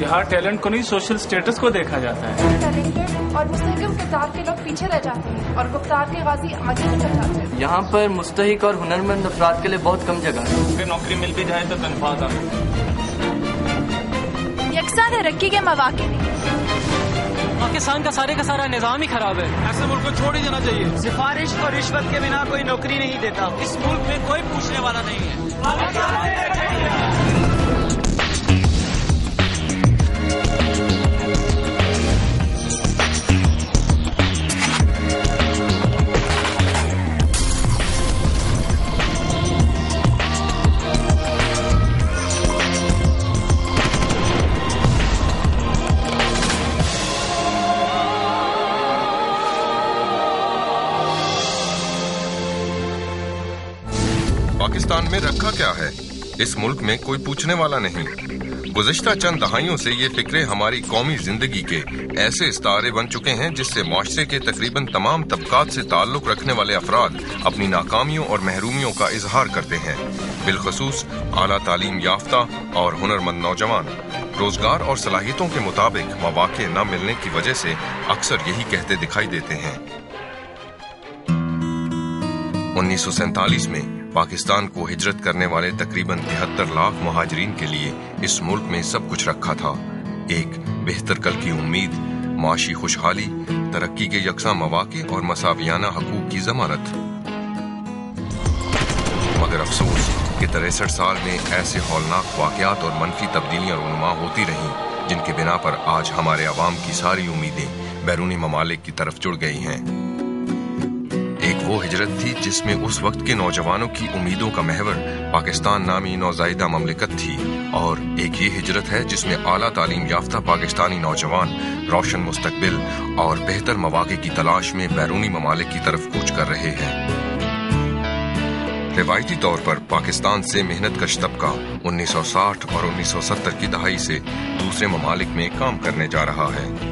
यहाँ टैलेंट को नहीं सोशल स्टेटस को देखा जाता है। टैलेंटेड और मुस्तहकम किरदार के लोग पीछे रह जाते हैं और गुफ्तार के गाजी आगे निकल जाते हैं। यहाँ पर मुस्तक और हुनरमंद अफराद के लिए बहुत कम जगह है। अगर नौकरी मिल भी जाए तो तनख्वाह कम। यकसा तरक्की के मौाक़े नहीं। पाकिस्तान का सारे का सारा निज़ाम ही खराब है। ऐसे मुल्क को छोड़ ही देना चाहिए। सिफारिश और रिश्वत के बिना कोई नौकरी नहीं देता। इस मुल्क में कोई पूछने वाला नहीं है। पाकिस्तान में रखा क्या है? इस मुल्क में कोई पूछने वाला नहीं। गुजश्ता चंद दहाइयों से ये फिक्रे हमारी कौमी ज़िंदगी के ऐसे इस्तारे बन चुके हैं जिससे माशरे के तकरीबन तमाम तबकात से ताल्लुक रखने वाले अफराद अपनी नाकामियों और महरूमियों का इजहार करते हैं। बिलखसूस, आला तालीम याफ्ता और हुनरमंद नौजवान। रोज़गार और सलाहियतों के मुताबिक मौाक़े न मिलने की वजह से अक्सर यही कहते दिखाई देते हैं। उन्नीस सौ सैतालीस में पाकिस्तान को हिजरत करने वाले तकरीबन तिहत्तर लाख महाजरीन के लिए इस मुल्क में सब कुछ रखा था। एक बेहतर कल की उम्मीद, माशी खुशहाली, तरक्की के यकसा मौाक़े और मसावियाना हकूक की जमानत। मगर अफसोस कि तिरसठ साल में ऐसे हौलनाक वाकयात और मनफी तब्दीलियाँ रूनुमा होती रहीं, जिनके बिना पर आज हमारे आवाम की सारी उम्मीदें बैरूनी ममालिक की तरफ़ जुड़ गई हैं। वो हिजरत थी जिसमें उस वक्त के नौजवानों की उम्मीदों का महवर पाकिस्तान नामी नौजायदा ममलिकत थी। और एक ये हिजरत है जिसमें आला तालीम याफ्ता पाकिस्तानी नौजवान रोशन मुस्तकबिल और बेहतर मौाक़े की तलाश में बैरूनी ममालिक की तरफ़ कूच कर रहे हैं। रिवायती तौर पर पाकिस्तान से मेहनत कश तबका 1960 और 1970 की दहाई से दूसरे ममालिक में काम करने जा रहा है।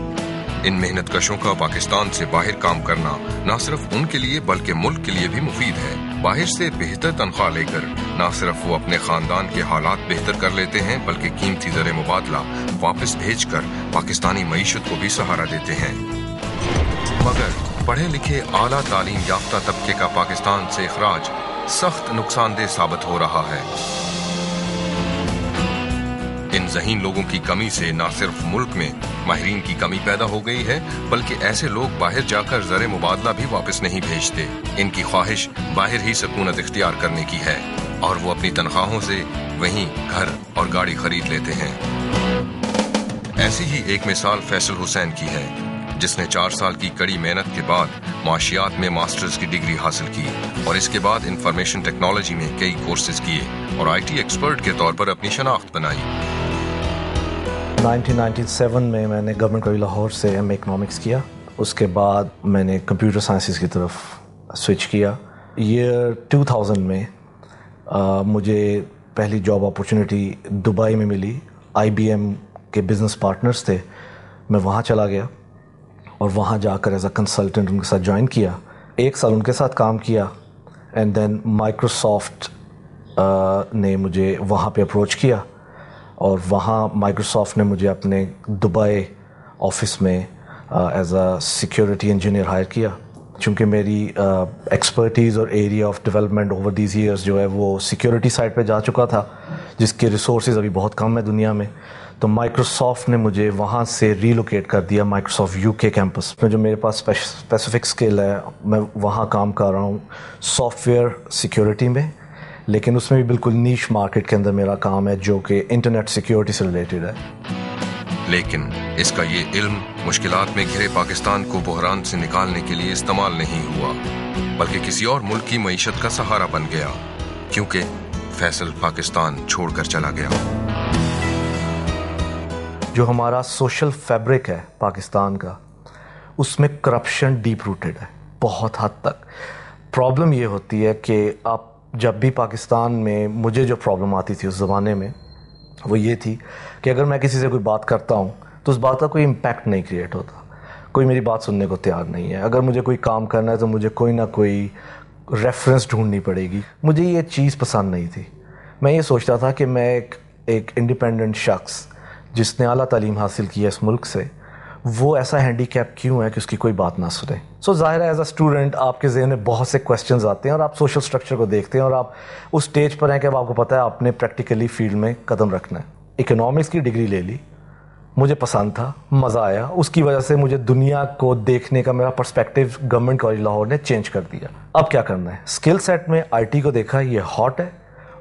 इन मेहनत कशों का पाकिस्तान से बाहर काम करना न सिर्फ़ उनके लिए, बल्कि मुल्क के लिए भी मुफीद है। बाहर से बेहतर तनख्वाह लेकर न सिर्फ़ वो अपने खानदान के हालात बेहतर कर लेते हैं, बल्कि कीमती जर मुबादला वापस भेज कर पाकिस्तानी मीशत को भी सहारा देते हैं। मगर पढ़े लिखे आला तालीम याफ्ता तबके का पाकिस्तान से अखराज सख्त नुकसानदेह साबित हो रहा है। जहीन लोगों की कमी से न सिर्फ़ मुल्क में माहरीन की कमी पैदा हो गई है, बल्कि ऐसे लोग बाहर जाकर जर मुबादला भी वापस नहीं भेजते। इनकी ख्वाहिश बाहर ही सकूनत इख्तियार करने की है, और वो अपनी तनख्वाहों से वहीं घर और गाड़ी खरीद लेते हैं। ऐसी ही एक मिसाल फैसल हुसैन की है, जिसने चार साल की कड़ी मेहनत के बाद माशियात में मास्टर्स की डिग्री हासिल की, और इसके बाद इंफॉर्मेशन टेक्नोलॉजी में कई कोर्सेज किए, और आईटी एक्सपर्ट के तौर पर अपनी शनाख्त बनाई। 1997 में मैंने गवर्नमेंट कॉलेज लाहौर से एम इकनॉमिक्स किया। उसके बाद मैंने कंप्यूटर साइंसेस की तरफ़ स्विच किया। ईयर 2000 में आ, मुझे पहली जॉब अपॉर्चुनिटी दुबई में मिली। आईबीएम के बिज़नेस पार्टनर्स थे। मैं वहाँ चला गया और वहाँ जाकर एज अ कंसल्टेंट उनके साथ ज्वाइन किया। एक साल उनके साथ काम किया। एंड देन माइक्रोसॉफ्ट ने मुझे वहाँ पे अप्रोच किया। और वहाँ माइक्रोसॉफ्ट ने मुझे अपने दुबई ऑफ़िस में as a security engineer hire किया। चूँकि मेरी एक्सपर्टीज़ uh, और area of development over these years जो है वो सिक्योरिटी साइड पे जा चुका था जिसके रिसोर्स अभी बहुत कम है दुनिया में। तो माइक्रोसॉफ्ट ने मुझे वहाँ से रीलोकेट कर दिया माइक्रोसॉफ्ट यूके कैंपस में जो मेरे पास स्पेसिफिक स्किल है। मैं वहाँ काम कर रहा हूँ सॉफ्टवेयर सिक्योरिटी में। लेकिन उसमें भी बिल्कुल नीच मार्केट के अंदर मेरा काम है जो कि इंटरनेट सिक्योरिटी से रिलेटेड है। लेकिन इसका ये इल्म मुश्किलात में घिरे पाकिस्तान को बहरान से निकालने के लिए इस्तेमाल नहीं हुआ बल्कि किसी और मुल्क की मीशत का सहारा बन गया क्योंकि फैसल पाकिस्तान छोड़कर चला गया। जो हमारा सोशल फैब्रिक है पाकिस्तान का उसमें करप्शन डीप रूटेड है बहुत हद तक। प्रॉब्लम ये होती है कि आप जब भी पाकिस्तान में मुझे जो प्रॉब्लम आती थी उस ज़माने में, वो ये थी कि अगर मैं किसी से कोई बात करता हूँ तो उस बात का कोई इम्पैक्ट नहीं क्रिएट होता। कोई मेरी बात सुनने को तैयार नहीं है। अगर मुझे कोई काम करना है तो मुझे कोई ना कोई रेफरेंस ढूंढनी पड़ेगी। मुझे ये चीज़ पसंद नहीं थी। मैं ये सोचता था कि मैं एक एक इंडिपेंडेंट शख्स, जिसने अली तालीम हासिल की है इस मुल्क से वो ऐसा हैंडीकैप क्यों है कि उसकी कोई बात ना सुने? सो so, ज़ाहिर है एज अ स्टूडेंट आपके जहन में बहुत से क्वेश्चंस आते हैं और आप सोशल स्ट्रक्चर को देखते हैं और आप उस स्टेज पर हैं कि अब आपको पता है आपने प्रैक्टिकली फ़ील्ड में कदम रखना है। इकोनॉमिक्स की डिग्री ले ली मुझे पसंद था मज़ा आया। उसकी वजह से मुझे दुनिया को देखने का मेरा पर्सपेक्टिव गवर्नमेंट कॉलेज लाहौर ने चेंज कर दिया। अब क्या करना है? स्किल सेट में आईटी को देखा ये हॉट है।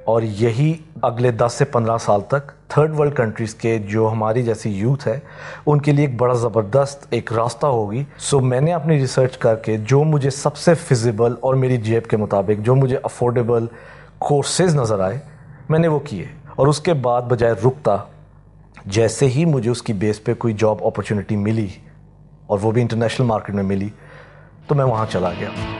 और यही अगले 10 से 15 साल तक थर्ड वर्ल्ड कंट्रीज़ के जो हमारी जैसी यूथ है, उनके लिए एक बड़ा ज़बरदस्त एक रास्ता होगी। सो मैंने अपनी रिसर्च करके जो मुझे सबसे फिजिबल और मेरी जेब के मुताबिक जो मुझे अफोर्डेबल कोर्सेज नज़र आए, मैंने वो किए। और उसके बाद बजाय रुकता, जैसे ही मुझे उसकी बेस पे कोई जॉब अपॉर्चुनिटी मिली और वो भी इंटरनेशनल मार्केट में मिली तो मैं वहाँ चला गया।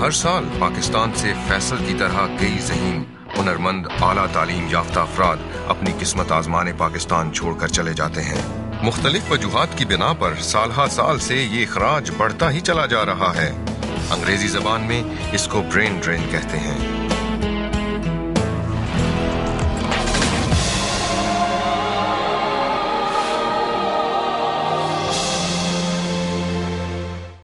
हर साल पाकिस्तान से फैसल की तरह कई जहीन, हुनरमंद, आला तालीम याफ्ता अफराद अपनी किस्मत आजमाने पाकिस्तान छोड़कर चले जाते हैं। मुख्तलिफ़ वजूहत की बिना पर साल साल से ये खराज बढ़ता ही चला जा रहा है। अंग्रेज़ी जबान में इसको ब्रेन ड्रेन कहते हैं।